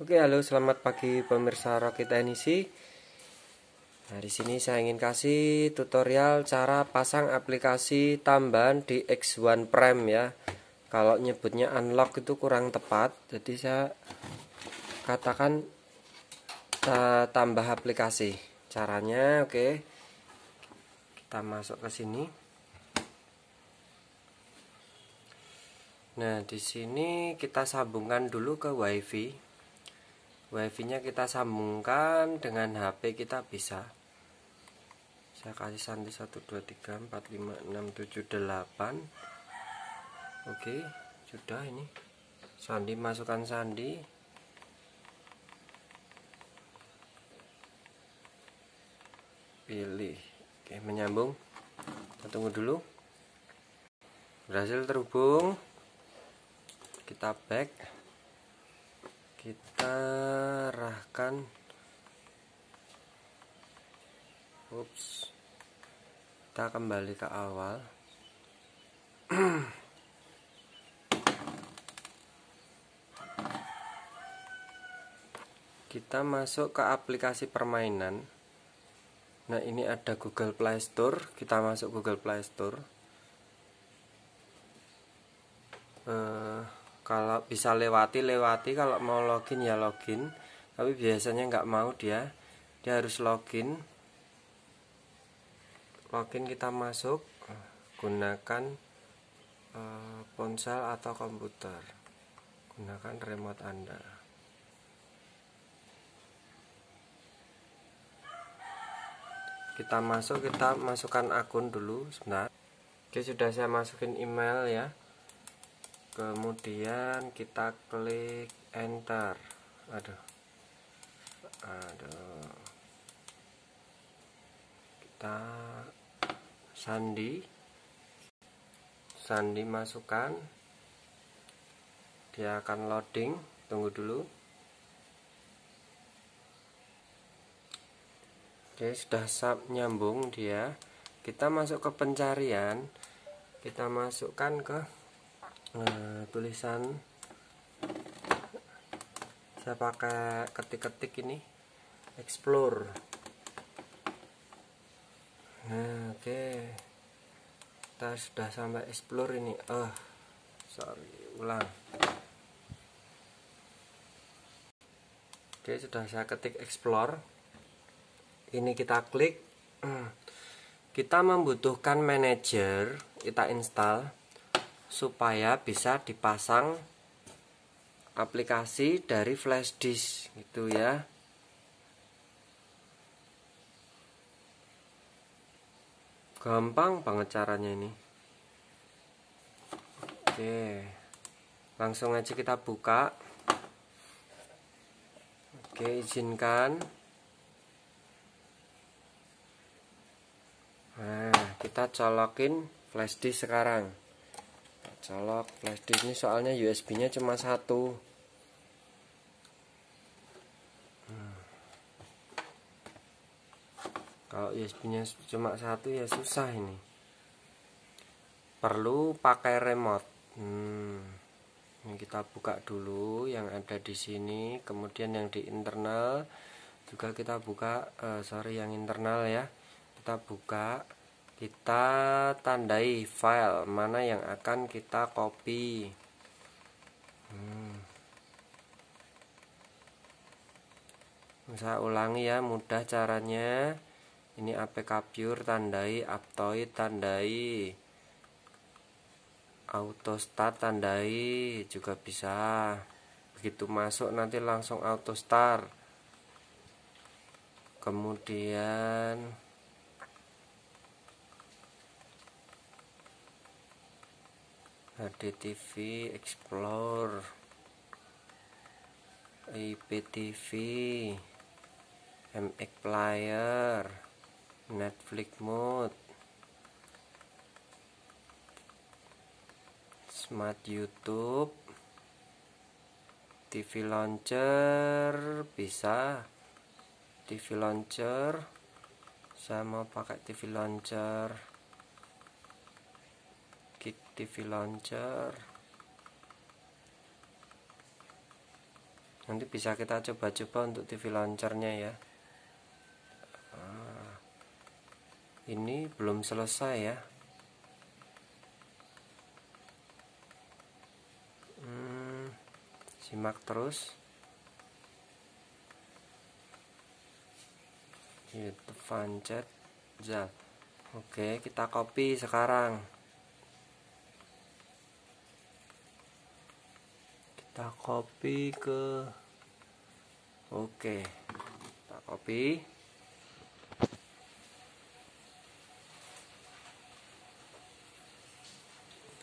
Oke, halo, selamat pagi pemirsa Rocket Teknisi. Nah, di sini saya ingin kasih tutorial cara pasang aplikasi tambahan di X1 Prime ya. Kalau nyebutnya unlock itu kurang tepat, jadi saya katakan uh, tambah aplikasi. Caranya, oke. Kita masuk ke sini. Nah, di sini kita sambungkan dulu ke WiFi wifi nya kita sambungkan dengan HP kita bisa. Saya kasih sandi 1 2 3 4 5 6 7 8 oke sudah ini. Sandi masukkan sandi. Pilih. Oke menyambung. Kita tunggu dulu. Berhasil terhubung. Kita back kita arahkan. Ups. Kita kembali ke awal. Kita masuk ke aplikasi permainan. Nah ini ada Google Play Store. Kita masuk Google Play Store. Uh, kalau bisa lewati lewati. Kalau mau login ya login. Tapi biasanya nggak mau dia. Dia harus login. Login kita masuk. Gunakan uh, ponsel atau komputer. Gunakan remote anda. Kita masuk kita masukkan akun dulu sebentar. Oke sudah saya masukin email ya kemudian kita klik enter. Aduh. Aduh. Kita sandi. Sandi masukkan. Dia akan loading. Tunggu dulu. Oke sudah nyambung dia. Kita masuk ke pencarian. Kita masukkan ke nah, tulisan. Saya pakai ketik-ketik ini. Explore. Nah oke. Okay. kita sudah sampai explore ini. Oh sorry ulang. Oke okay, sudah saya ketik explore. Ini kita klik. Kita membutuhkan manager kita install supaya bisa dipasang aplikasi dari flash disk gitu ya. Gampang banget caranya ini. Oke langsung aja kita buka. Oke izinkan. Nah kita colokin flash disk sekarang colok flash disk ini soalnya USB nya cuma satu. Kalau USB nya cuma satu ya susah ini. Perlu pakai remote. Hmm. ini kita buka dulu yang ada di sini kemudian yang di internal juga kita buka uh, sorry yang internal ya. Kita buka kita tandai file mana yang akan kita copy. Hmm. ulangi ya mudah caranya. Ini apk pure tandai aptoid tandai autostart tandai juga bisa. Begitu masuk nanti langsung autostart. Kemudian HDTV Explore IPTV MX Player Netflix Mode Smart YouTube TV Launcher bisa. TV Launcher saya mau pakai TV Launcher TV launcher. Nanti bisa kita coba-coba untuk TV launchernya ya. Ah, ini belum selesai ya. Hmm, simak terus. Itu fancet zal. Oke kita copy sekarang kita copy ke? Oke. Kita copy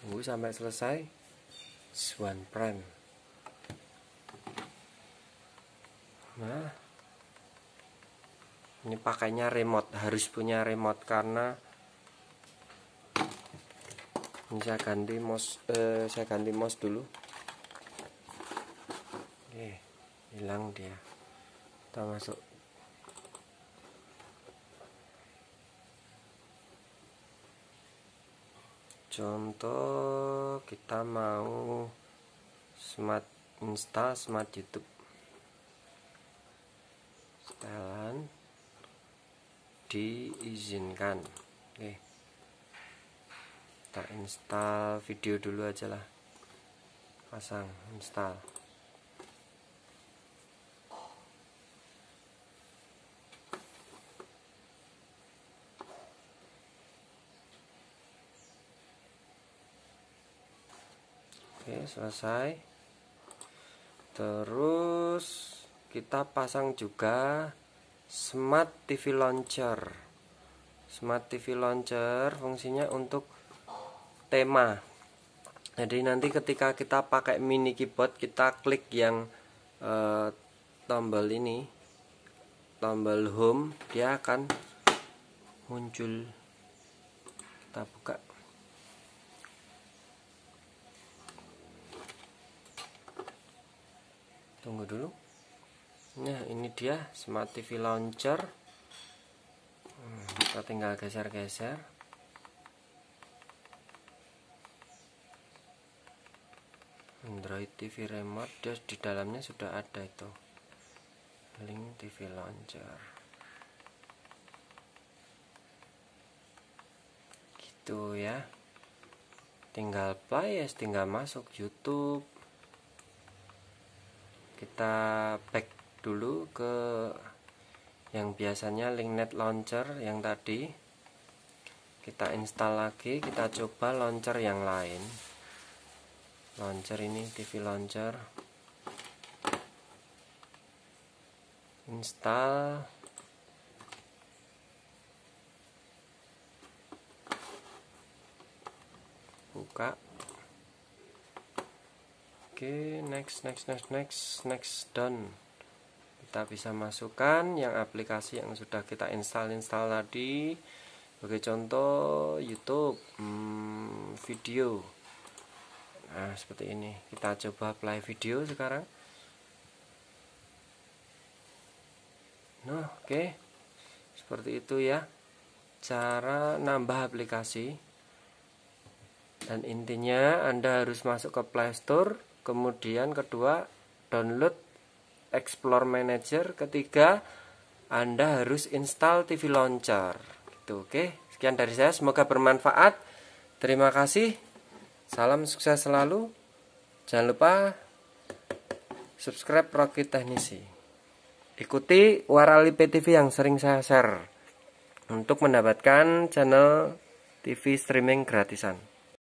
tunggu sampai selesai. Swan Prime nah. Ini pakainya remote. Harus punya remote karena ini saya ganti mouse eh, saya ganti mouse dulu Oke, hilang dia. Kita masuk. Contoh kita mau smart install smart YouTube. Setelan diizinkan. Oke. Kita install video dulu aja lah. Pasang install. Oke, selesai. Terus kita pasang juga Smart TV Launcher. Smart TV Launcher fungsinya untuk tema. Jadi nanti ketika kita pakai mini keyboard, kita klik yang uh, tombol ini, tombol home, dia akan muncul. Kita buka tunggu dulu. Nah ini dia smart TV launcher. Hmm, kita tinggal geser-geser. Android TV remote dia di dalamnya sudah ada itu. Link TV launcher. Gitu ya. Tinggal play ya tinggal masuk YouTube kita back dulu ke yang biasanya linknet launcher yang tadi. Kita install lagi kita coba launcher yang lain. Launcher ini TV launcher. Install. Buka Oke, next, next, next, next, next, done. Kita bisa masukkan yang aplikasi yang sudah kita install-install tadi. Sebagai contoh, YouTube, hmm, video. Nah, seperti ini. Kita coba play video sekarang. Nah, oke. Seperti itu ya. Cara nambah aplikasi. Dan intinya Anda harus masuk ke Play Store kemudian kedua download Explore Manager. Ketiga Anda harus install TV Launcher. Gitu oke. Sekian dari saya. Semoga bermanfaat. Terima kasih. Salam sukses selalu. Jangan lupa subscribe Rocky Teknisi. Ikuti Warali PTV yang sering saya share untuk mendapatkan channel TV streaming gratisan